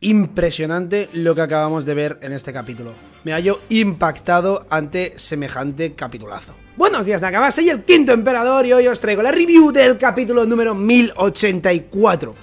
impresionante lo que acabamos de ver en este capítulo. Me hallo impactado ante semejante capitulazo. Buenos días Nakamas, soy el quinto emperador y hoy os traigo la review del capítulo número 1084.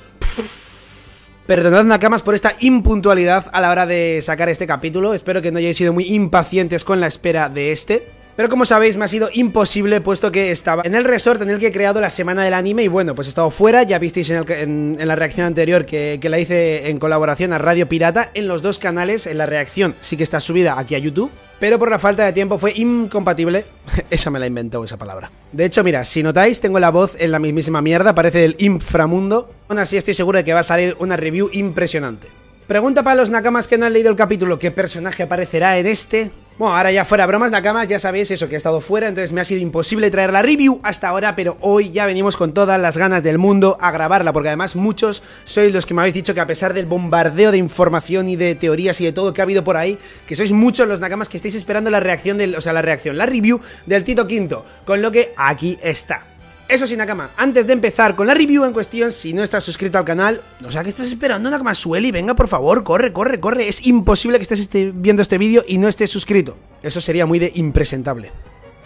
Perdonad Nakamas por esta impuntualidad a la hora de sacar este capítulo, espero que no hayáis sido muy impacientes con la espera de este. Pero como sabéis me ha sido imposible puesto que estaba en el resort en el que he creado la semana del anime y bueno, pues he estado fuera, ya visteis en, la reacción anterior que, que, la hice en colaboración a Radio Pirata en los dos canales, en la reacción sí que está subida aquí a YouTube, pero por la falta de tiempo fue incompatible, esa me la inventó esa palabra. De hecho, mira, si notáis tengo la voz en la mismísima mierda, parece el inframundo, aún así estoy seguro de que va a salir una review impresionante. Pregunta para los nakamas que no han leído el capítulo, ¿qué personaje aparecerá en este? Bueno, ahora ya fuera bromas nakamas, ya sabéis eso, que he estado fuera, entonces me ha sido imposible traer la review hasta ahora, pero hoy ya venimos con todas las ganas del mundo a grabarla, porque además muchos sois los que me habéis dicho que a pesar del bombardeo de información y de teorías y de todo que ha habido por ahí, que sois muchos los nakamas que estáis esperando la reacción del, o sea, la reacción, la review del Tito Quinto, con lo que aquí está. Eso sí, Nakama, antes de empezar con la review en cuestión, si no estás suscrito al canal, o sea, ¿qué estás esperando, Nakama Sueli? Venga, por favor, corre, corre, corre. Es imposible que estés este, viendo este vídeo y no estés suscrito. Eso sería muy de impresentable.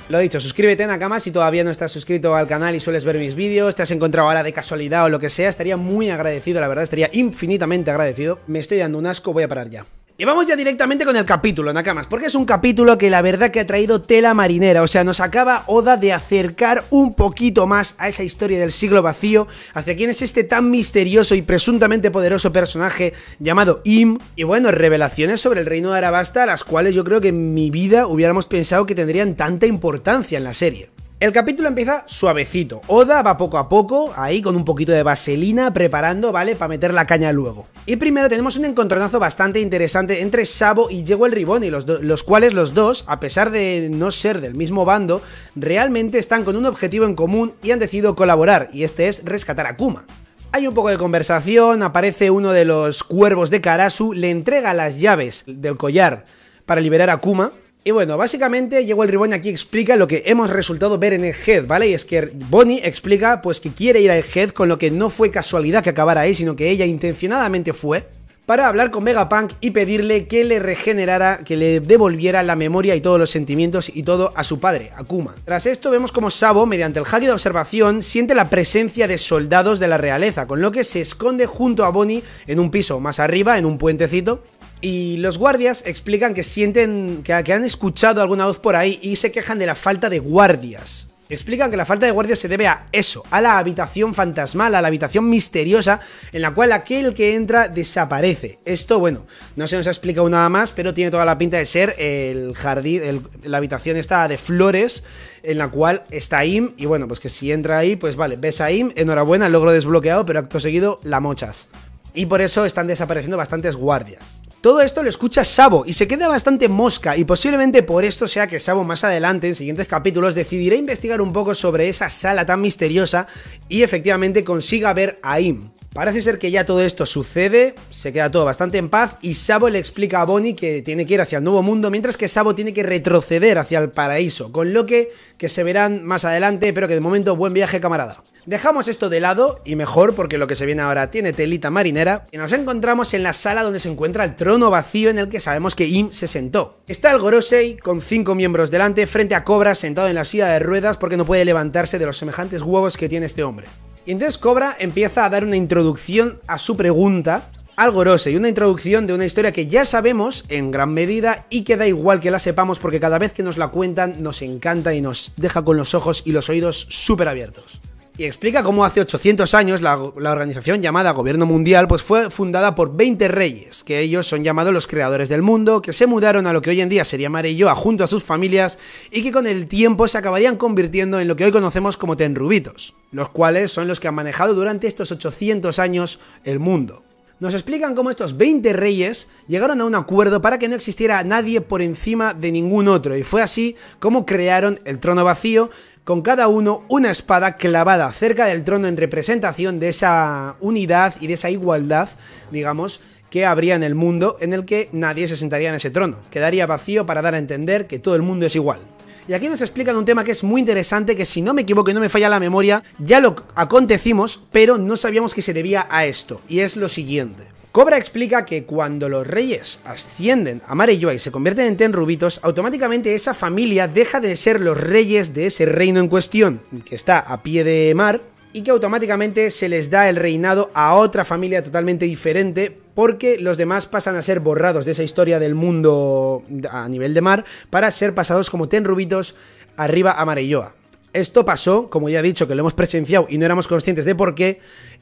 Lo dicho, suscríbete Nakama si todavía no estás suscrito al canal y sueles ver mis vídeos, te has encontrado ahora de casualidad o lo que sea, estaría muy agradecido, la verdad, estaría infinitamente agradecido. Me estoy dando un asco, voy a parar ya. Y vamos ya directamente con el capítulo, Nakamas, porque es un capítulo que la verdad que ha traído tela marinera, o sea, nos acaba Oda de acercar un poquito más a esa historia del siglo vacío, hacia quién es este tan misterioso y presuntamente poderoso personaje llamado Im, y bueno, revelaciones sobre el reino de Arabasta, las cuales yo creo que en mi vida hubiéramos pensado que tendrían tanta importancia en la serie. El capítulo empieza suavecito. Oda va poco a poco, ahí con un poquito de vaselina, preparando, ¿vale? Para meter la caña luego. Y primero tenemos un encontronazo bastante interesante entre Sabo y Diego el Ribón, y los, los cuales los dos, a pesar de no ser del mismo bando, realmente están con un objetivo en común y han decidido colaborar, y este es rescatar a Kuma. Hay un poco de conversación, aparece uno de los cuervos de Karasu, le entrega las llaves del collar para liberar a Kuma, y bueno, básicamente llegó el Ribón aquí explica lo que hemos resultado ver en el Head, ¿vale? Y es que Bonnie explica pues que quiere ir a Head con lo que no fue casualidad que acabara ahí, sino que ella intencionadamente fue para hablar con Vegapunk y pedirle que le regenerara, que le devolviera la memoria y todos los sentimientos y todo a su padre, Akuma. Tras esto vemos como Sabo, mediante el hack de observación, siente la presencia de soldados de la realeza, con lo que se esconde junto a Bonnie en un piso más arriba, en un puentecito, y los guardias explican que sienten que, han escuchado alguna voz por ahí y se quejan de la falta de guardias. Explican que la falta de guardias se debe a eso, a la habitación fantasmal, a la habitación misteriosa en la cual aquel que entra desaparece. Esto, bueno, no se nos ha explicado nada más, pero tiene toda la pinta de ser el jardín, la habitación esta de flores en la cual está Im y bueno, pues que si entra ahí, pues vale, ves a Im, enhorabuena, logro desbloqueado, pero acto seguido la mochas. Y por eso están desapareciendo bastantes guardias. Todo esto lo escucha Sabo y se queda bastante mosca y posiblemente por esto sea que Sabo más adelante en siguientes capítulos decidirá investigar un poco sobre esa sala tan misteriosa y efectivamente consiga ver a Im. Parece ser que ya todo esto sucede, se queda todo bastante en paz y Sabo le explica a Bonnie que tiene que ir hacia el nuevo mundo, mientras que Sabo tiene que retroceder hacia el paraíso, con lo que, que se verán más adelante, pero que de momento buen viaje camarada. Dejamos esto de lado, y mejor porque lo que se viene ahora tiene telita marinera, y nos encontramos en la sala donde se encuentra el trono vacío en el que sabemos que Im se sentó. Está el Gorosei con cinco miembros delante, frente a Cobra sentado en la silla de ruedas porque no puede levantarse de los semejantes huevos que tiene este hombre. Y entonces Cobra empieza a dar una introducción a su pregunta, al Gorosei, una introducción de una historia que ya sabemos en gran medida y que da igual que la sepamos porque cada vez que nos la cuentan nos encanta y nos deja con los ojos y los oídos súper abiertos y explica cómo hace 800 años la, organización llamada Gobierno Mundial pues fue fundada por 20 reyes, que ellos son llamados los creadores del mundo, que se mudaron a lo que hoy en día sería Marelloa junto a sus familias y que con el tiempo se acabarían convirtiendo en lo que hoy conocemos como Tenrubitos, los cuales son los que han manejado durante estos 800 años el mundo. Nos explican cómo estos 20 reyes llegaron a un acuerdo para que no existiera nadie por encima de ningún otro, y fue así como crearon el trono vacío, con cada uno una espada clavada cerca del trono en representación de esa unidad y de esa igualdad, digamos, que habría en el mundo en el que nadie se sentaría en ese trono. Quedaría vacío para dar a entender que todo el mundo es igual. Y aquí nos explican un tema que es muy interesante, que si no me equivoco y no me falla la memoria, ya lo acontecimos, pero no sabíamos que se debía a esto. Y es lo siguiente. Cobra explica que cuando los reyes ascienden a Mareyoa y se convierten en Tenrubitos, automáticamente esa familia deja de ser los reyes de ese reino en cuestión, que está a pie de mar, y que automáticamente se les da el reinado a otra familia totalmente diferente porque los demás pasan a ser borrados de esa historia del mundo a nivel de mar para ser pasados como Tenrubitos arriba a Mareyoa. Esto pasó, como ya he dicho, que lo hemos presenciado y no éramos conscientes de por qué,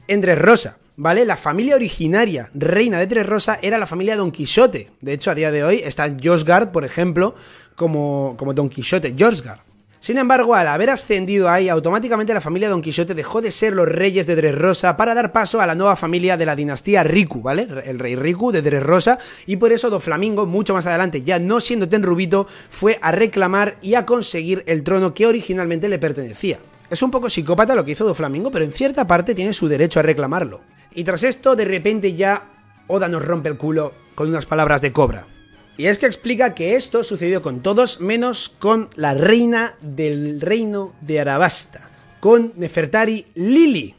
en Rosa, ¿vale? La familia originaria, reina de Tres Rosa, era la familia Don Quixote. De hecho, a día de hoy está Josgard, por ejemplo, como, como Don Quixote, Josgard. Sin embargo, al haber ascendido ahí, automáticamente la familia Don Quixote dejó de ser los reyes de Dressrosa para dar paso a la nueva familia de la dinastía Riku, ¿vale? El rey Riku de Dressrosa, y por eso Do Flamingo, mucho más adelante, ya no siendo Tenrubito, fue a reclamar y a conseguir el trono que originalmente le pertenecía. Es un poco psicópata lo que hizo Do Flamingo, pero en cierta parte tiene su derecho a reclamarlo. Y tras esto, de repente ya Oda nos rompe el culo con unas palabras de cobra. Y es que explica que esto sucedió con todos menos con la reina del reino de Arabasta, con Nefertari Lili.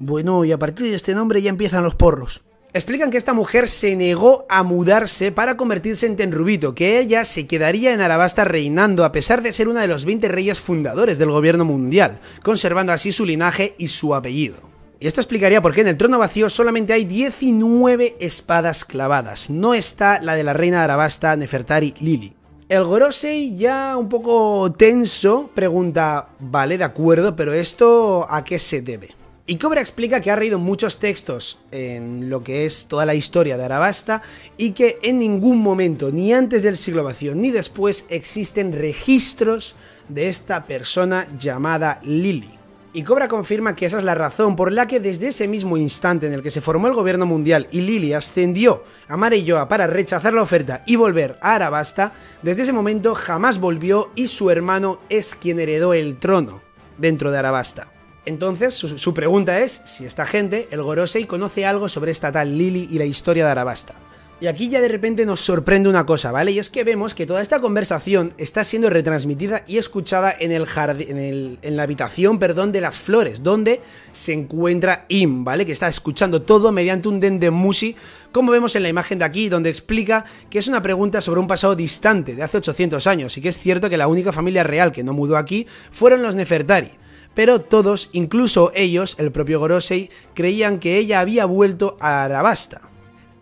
Bueno, y a partir de este nombre ya empiezan los porros. Explican que esta mujer se negó a mudarse para convertirse en Tenrubito, que ella se quedaría en Arabasta reinando a pesar de ser una de los 20 reyes fundadores del gobierno mundial, conservando así su linaje y su apellido. Y esto explicaría por qué en el trono vacío solamente hay 19 espadas clavadas. No está la de la reina de Arabasta, Nefertari Lili. El Gorosei, ya un poco tenso, pregunta, vale, de acuerdo, pero ¿esto a qué se debe? Y Cobra explica que ha leído muchos textos en lo que es toda la historia de Arabasta y que en ningún momento, ni antes del siglo vacío ni después, existen registros de esta persona llamada Lili. Y Cobra confirma que esa es la razón por la que desde ese mismo instante en el que se formó el gobierno mundial y Lily ascendió a Mareyoa para rechazar la oferta y volver a Arabasta, desde ese momento jamás volvió y su hermano es quien heredó el trono dentro de Arabasta. Entonces, su, pregunta es si esta gente, el Gorosei, conoce algo sobre esta tal Lily y la historia de Arabasta. Y aquí ya de repente nos sorprende una cosa, ¿vale? Y es que vemos que toda esta conversación está siendo retransmitida y escuchada en el en, en, la habitación, perdón, de las flores, donde se encuentra Im, ¿vale? Que está escuchando todo mediante un den de musi, como vemos en la imagen de aquí, donde explica que es una pregunta sobre un pasado distante, de hace 800 años, y que es cierto que la única familia real que no mudó aquí fueron los Nefertari pero todos, incluso ellos, el propio Gorosei, creían que ella había vuelto a Arabasta.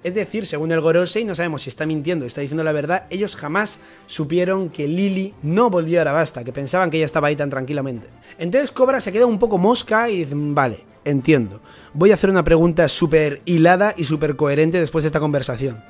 Es decir, según el Gorosei, no sabemos si está mintiendo o está diciendo la verdad, ellos jamás supieron que Lily no volvió a Arabasta, que pensaban que ella estaba ahí tan tranquilamente. Entonces Cobra se queda un poco mosca y dice, vale, entiendo. Voy a hacer una pregunta súper hilada y súper coherente después de esta conversación.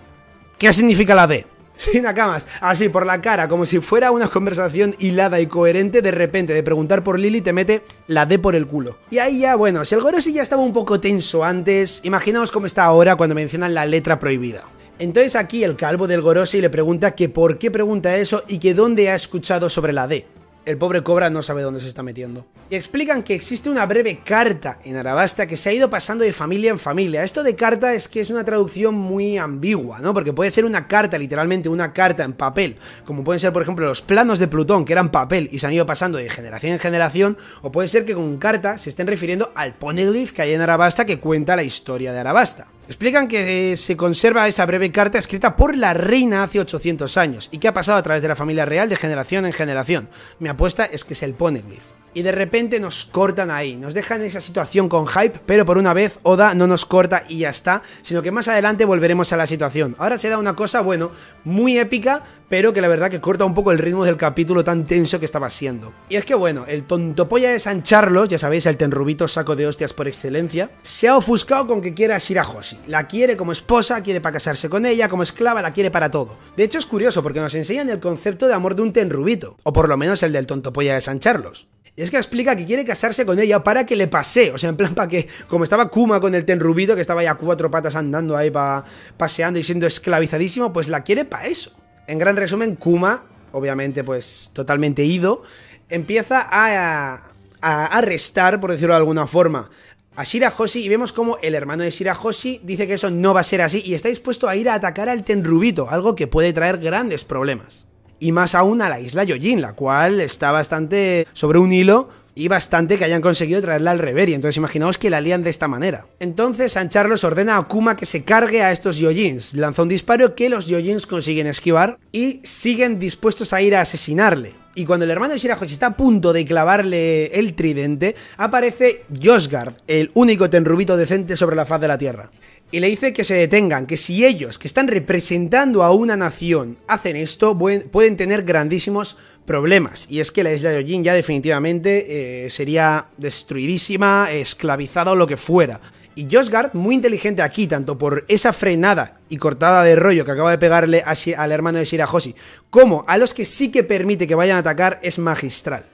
¿Qué significa la D? Sin Nakamas, así por la cara, como si fuera una conversación hilada y coherente, de repente de preguntar por Lily te mete la D por el culo. Y ahí ya, bueno, si el Gorosi ya estaba un poco tenso antes, imaginaos cómo está ahora cuando mencionan la letra prohibida. Entonces aquí el calvo del Gorosi le pregunta que por qué pregunta eso y que dónde ha escuchado sobre la D el pobre Cobra no sabe dónde se está metiendo. Y explican que existe una breve carta en Arabasta que se ha ido pasando de familia en familia. Esto de carta es que es una traducción muy ambigua, ¿no? Porque puede ser una carta, literalmente una carta en papel, como pueden ser, por ejemplo, los planos de Plutón, que eran papel y se han ido pasando de generación en generación, o puede ser que con carta se estén refiriendo al poneglyph que hay en Arabasta que cuenta la historia de Arabasta. Explican que eh, se conserva esa breve carta escrita por la reina hace 800 años y que ha pasado a través de la familia real de generación en generación. Mi apuesta es que es el Poneglyph y de repente nos cortan ahí, nos dejan esa situación con hype, pero por una vez Oda no nos corta y ya está, sino que más adelante volveremos a la situación. Ahora se da una cosa, bueno, muy épica, pero que la verdad que corta un poco el ritmo del capítulo tan tenso que estaba siendo. Y es que bueno, el tontopolla de San Charlos, ya sabéis, el tenrubito saco de hostias por excelencia, se ha ofuscado con que quiere a Shirahoshi. La quiere como esposa, quiere para casarse con ella, como esclava, la quiere para todo. De hecho es curioso porque nos enseñan el concepto de amor de un tenrubito, o por lo menos el del tontopolla de San Charlos. Y es que explica que quiere casarse con ella para que le pase. O sea, en plan, para que, como estaba Kuma con el Tenrubito, que estaba ya cuatro patas andando ahí pa, paseando y siendo esclavizadísimo, pues la quiere para eso. En gran resumen, Kuma, obviamente, pues totalmente ido, empieza a, a arrestar, por decirlo de alguna forma, a Shirahoshi y vemos como el hermano de Shirahoshi dice que eso no va a ser así y está dispuesto a ir a atacar al Tenrubito, algo que puede traer grandes problemas y más aún a la isla Yojin, la cual está bastante sobre un hilo y bastante que hayan conseguido traerla al Reverie, entonces imaginaos que la lían de esta manera. Entonces San Charlos ordena a Kuma que se cargue a estos Yojins, lanza un disparo que los Yojins consiguen esquivar y siguen dispuestos a ir a asesinarle. Y cuando el hermano de Shirahoshi está a punto de clavarle el tridente, aparece Josgard, el único tenrubito decente sobre la faz de la Tierra. Y le dice que se detengan, que si ellos, que están representando a una nación, hacen esto, pueden tener grandísimos problemas. Y es que la isla de Ojin ya definitivamente eh, sería destruidísima, esclavizada o lo que fuera. Y Josgard, muy inteligente aquí, tanto por esa frenada y cortada de rollo que acaba de pegarle al hermano de Shirahoshi, como a los que sí que permite que vayan a atacar, es magistral.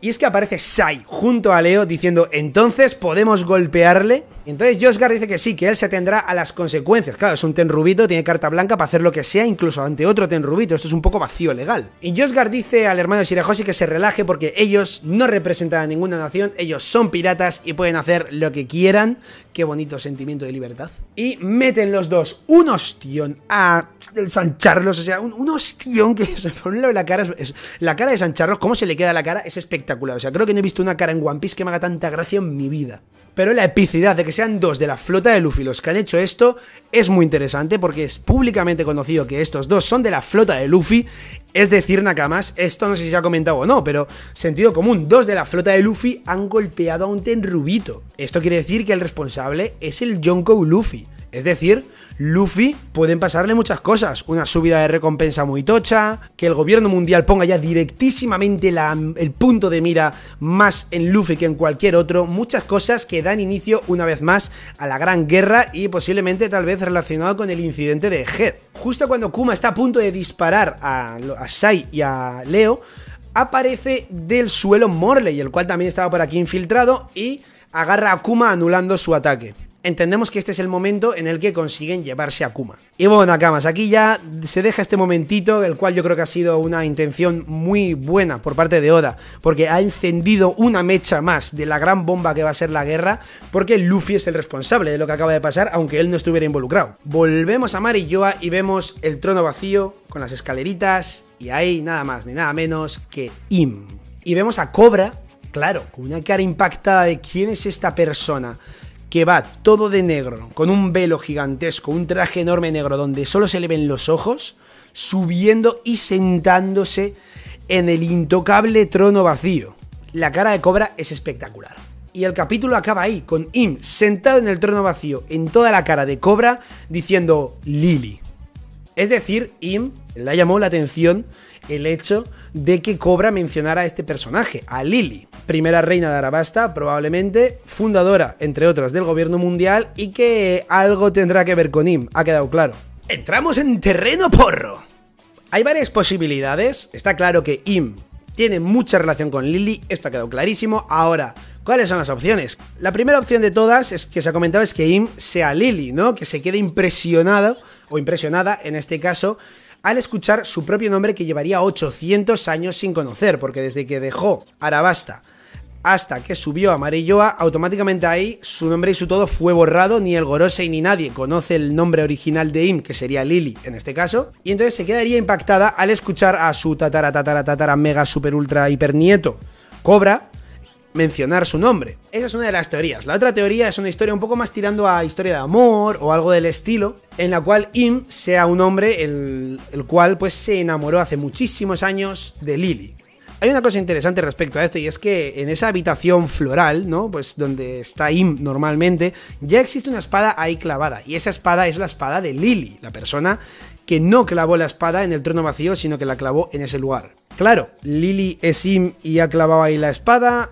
Y es que aparece Sai junto a Leo diciendo, entonces podemos golpearle. Entonces Josgar dice que sí, que él se atendrá a las consecuencias. Claro, es un tenrubito, tiene carta blanca para hacer lo que sea, incluso ante otro tenrubito. Esto es un poco vacío legal. Y Josgar dice al hermano de Shirehoshi que se relaje porque ellos no representan a ninguna nación, ellos son piratas y pueden hacer lo que quieran. Qué bonito sentimiento de libertad. Y meten los dos un ostión a San Charlos, o sea, un, ostión que se pone la cara. Es, la cara de San Charlos, cómo se le queda la cara, es espectacular. O sea, creo que no he visto una cara en One Piece que me haga tanta gracia en mi vida. Pero la epicidad de que sean dos de la flota de Luffy los que han hecho esto es muy interesante porque es públicamente conocido que estos dos son de la flota de Luffy. Es decir, Nakamas, esto no sé si se ha comentado o no, pero sentido común, dos de la flota de Luffy han golpeado a un Tenrubito. Esto quiere decir que el responsable es el Yonkou Luffy. Es decir, Luffy pueden pasarle muchas cosas. Una subida de recompensa muy tocha, que el gobierno mundial ponga ya directísimamente el punto de mira más en Luffy que en cualquier otro. Muchas cosas que dan inicio una vez más a la gran guerra y posiblemente tal vez relacionado con el incidente de Head. Justo cuando Kuma está a punto de disparar a, a Sai y a Leo, aparece del suelo Morley, el cual también estaba por aquí infiltrado y agarra a Kuma anulando su ataque entendemos que este es el momento en el que consiguen llevarse a Kuma. Y bueno, Nakamas, aquí ya se deja este momentito, el cual yo creo que ha sido una intención muy buena por parte de Oda, porque ha encendido una mecha más de la gran bomba que va a ser la guerra, porque Luffy es el responsable de lo que acaba de pasar, aunque él no estuviera involucrado. Volvemos a Marilloa y vemos el trono vacío, con las escaleritas, y ahí nada más ni nada menos que Im. Y vemos a Cobra, claro, con una cara impactada de quién es esta persona que va todo de negro, con un velo gigantesco, un traje enorme negro donde solo se le ven los ojos, subiendo y sentándose en el intocable trono vacío. La cara de Cobra es espectacular. Y el capítulo acaba ahí, con Im sentado en el trono vacío, en toda la cara de Cobra, diciendo Lily. Es decir, Im le llamó la atención el hecho de que Cobra mencionara a este personaje, a Lily, primera reina de Arabasta, probablemente, fundadora, entre otros, del gobierno mundial y que algo tendrá que ver con Im, ha quedado claro. Entramos en terreno porro. Hay varias posibilidades, está claro que Im tiene mucha relación con Lily, esto ha quedado clarísimo. Ahora, ¿cuáles son las opciones? La primera opción de todas es que se ha comentado es que Im sea Lily, ¿no? Que se quede impresionado o impresionada en este caso al escuchar su propio nombre que llevaría 800 años sin conocer, porque desde que dejó Arabasta hasta que subió a Marilloa, automáticamente ahí su nombre y su todo fue borrado, ni el Gorosei ni nadie conoce el nombre original de Im, que sería Lily en este caso, y entonces se quedaría impactada al escuchar a su tatara tatara tatara mega super ultra hiper nieto Cobra mencionar su nombre. Esa es una de las teorías. La otra teoría es una historia un poco más tirando a historia de amor o algo del estilo, en la cual Im sea un hombre el, el cual pues se enamoró hace muchísimos años de Lily. Hay una cosa interesante respecto a esto y es que en esa habitación floral, ¿no? Pues donde está Im normalmente, ya existe una espada ahí clavada y esa espada es la espada de Lily, la persona que no clavó la espada en el trono vacío, sino que la clavó en ese lugar. Claro, Lily es Im y ha clavado ahí la espada,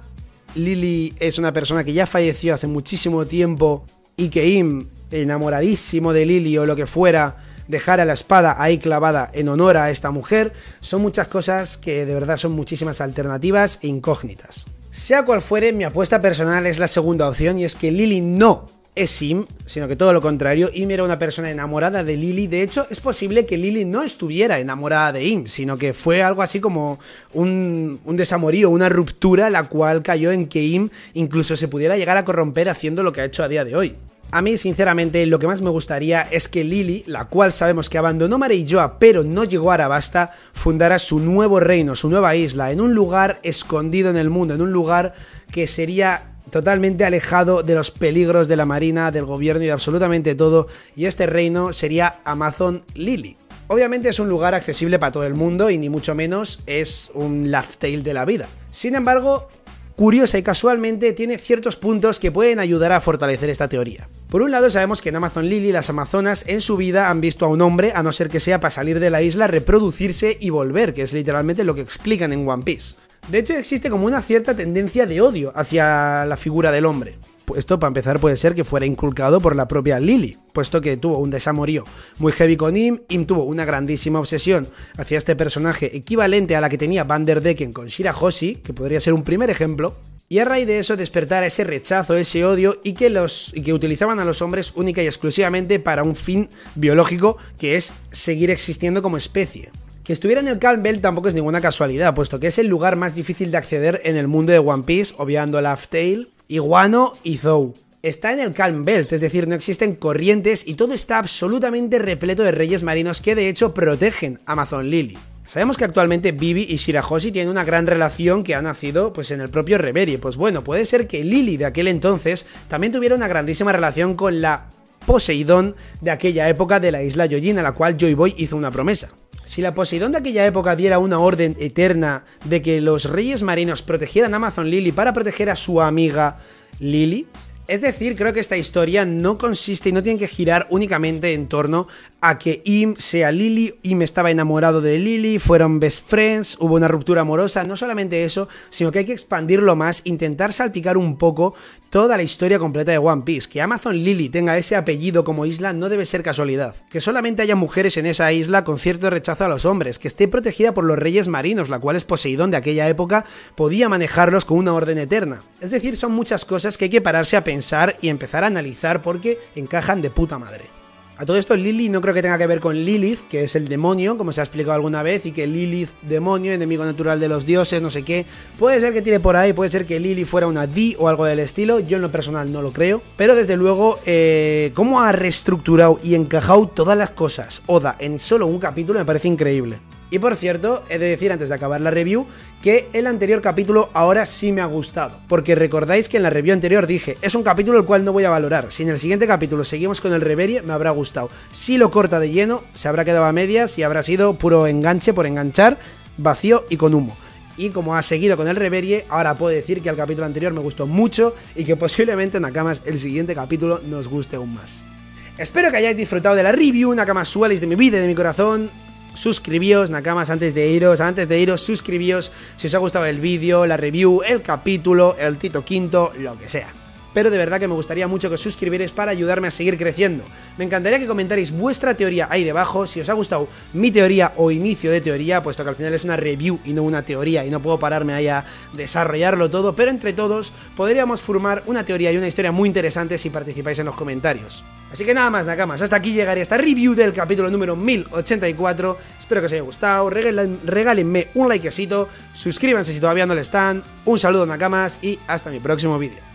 Lily es una persona que ya falleció hace muchísimo tiempo y que Im, enamoradísimo de Lily o lo que fuera, dejara la espada ahí clavada en honor a esta mujer, son muchas cosas que de verdad son muchísimas alternativas e incógnitas. Sea cual fuere, mi apuesta personal es la segunda opción y es que Lily no es Sim, sino que todo lo contrario, Im era una persona enamorada de Lily. De hecho, es posible que Lily no estuviera enamorada de Im, sino que fue algo así como un, un desamorío, una ruptura, la cual cayó en que Im incluso se pudiera llegar a corromper haciendo lo que ha hecho a día de hoy. A mí, sinceramente, lo que más me gustaría es que Lily, la cual sabemos que abandonó Joa pero no llegó a Arabasta, fundara su nuevo reino, su nueva isla, en un lugar escondido en el mundo, en un lugar que sería totalmente alejado de los peligros de la marina, del gobierno y de absolutamente todo, y este reino sería Amazon Lily. Obviamente es un lugar accesible para todo el mundo y ni mucho menos es un laugh de la vida. Sin embargo, curiosa y casualmente tiene ciertos puntos que pueden ayudar a fortalecer esta teoría. Por un lado sabemos que en Amazon Lily las amazonas en su vida han visto a un hombre, a no ser que sea para salir de la isla, reproducirse y volver, que es literalmente lo que explican en One Piece. De hecho, existe como una cierta tendencia de odio hacia la figura del hombre. Esto, para empezar, puede ser que fuera inculcado por la propia Lily, puesto que tuvo un desamorío muy heavy con Im, Im tuvo una grandísima obsesión hacia este personaje equivalente a la que tenía Van der Decken con Shirahoshi, que podría ser un primer ejemplo, y a raíz de eso despertar ese rechazo, ese odio y que, los, y que utilizaban a los hombres única y exclusivamente para un fin biológico que es seguir existiendo como especie. Que estuviera en el Calm Belt tampoco es ninguna casualidad, puesto que es el lugar más difícil de acceder en el mundo de One Piece, obviando Laugh Tale, Iguano y Zou. Está en el Calm Belt, es decir, no existen corrientes y todo está absolutamente repleto de reyes marinos que de hecho protegen Amazon Lily. Sabemos que actualmente Bibi y Shirahoshi tienen una gran relación que ha nacido pues en el propio Reverie. Pues bueno, puede ser que Lily de aquel entonces también tuviera una grandísima relación con la Poseidón de aquella época de la isla Yojin, a la cual Joy Boy hizo una promesa. Si la Poseidón de aquella época diera una orden eterna de que los reyes marinos protegieran a Amazon Lily para proteger a su amiga Lily, es decir, creo que esta historia no consiste y no tiene que girar únicamente en torno a que Im sea Lily, Im estaba enamorado de Lily, fueron best friends, hubo una ruptura amorosa, no solamente eso, sino que hay que expandirlo más, intentar salpicar un poco toda la historia completa de One Piece. Que Amazon Lily tenga ese apellido como isla no debe ser casualidad. Que solamente haya mujeres en esa isla con cierto rechazo a los hombres, que esté protegida por los reyes marinos, la cual es Poseidón de aquella época podía manejarlos con una orden eterna. Es decir, son muchas cosas que hay que pararse a pensar y empezar a analizar porque encajan de puta madre. A todo esto, Lily no creo que tenga que ver con Lilith, que es el demonio, como se ha explicado alguna vez, y que Lilith, demonio, enemigo natural de los dioses, no sé qué. Puede ser que tire por ahí, puede ser que Lily fuera una D o algo del estilo, yo en lo personal no lo creo. Pero desde luego, eh, cómo ha reestructurado y encajado todas las cosas Oda en solo un capítulo me parece increíble. Y por cierto, he de decir antes de acabar la review que el anterior capítulo ahora sí me ha gustado. Porque recordáis que en la review anterior dije, es un capítulo el cual no voy a valorar. Si en el siguiente capítulo seguimos con el Reverie, me habrá gustado. Si lo corta de lleno, se habrá quedado a medias y habrá sido puro enganche por enganchar, vacío y con humo. Y como ha seguido con el Reverie, ahora puedo decir que el capítulo anterior me gustó mucho y que posiblemente en Nakamas el siguiente capítulo nos guste aún más. Espero que hayáis disfrutado de la review, Nakamas Sualis de mi vida y de mi corazón suscribíos, Nakamas, antes de iros, antes de iros, suscribíos si os ha gustado el vídeo, la review, el capítulo, el Tito Quinto, lo que sea. Pero de verdad que me gustaría mucho que os suscribierais para ayudarme a seguir creciendo. Me encantaría que comentarais vuestra teoría ahí debajo, si os ha gustado mi teoría o inicio de teoría, puesto que al final es una review y no una teoría y no puedo pararme ahí a desarrollarlo todo, pero entre todos podríamos formar una teoría y una historia muy interesante si participáis en los comentarios. Así que nada más, Nakamas, hasta aquí llegaría esta review del capítulo número 1084. Espero que os haya gustado, regálenme un likecito, suscríbanse si todavía no lo están, un saludo, Nakamas, y hasta mi próximo vídeo.